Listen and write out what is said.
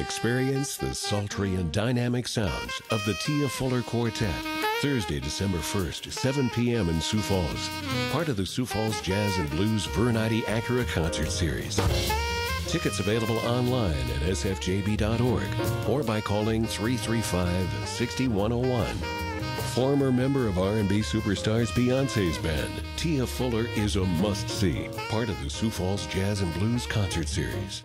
Experience the sultry and dynamic sounds of the Tia Fuller Quartet. Thursday, December 1st, 7 p.m. in Sioux Falls. Part of the Sioux Falls Jazz and Blues Vern Eide Acura Concert Series. Tickets available online at sfjb.org or by calling 335-6101. Former member of R&B superstars Beyonce's band, Tia Fuller is a must-see. Part of the Sioux Falls Jazz and Blues Concert Series.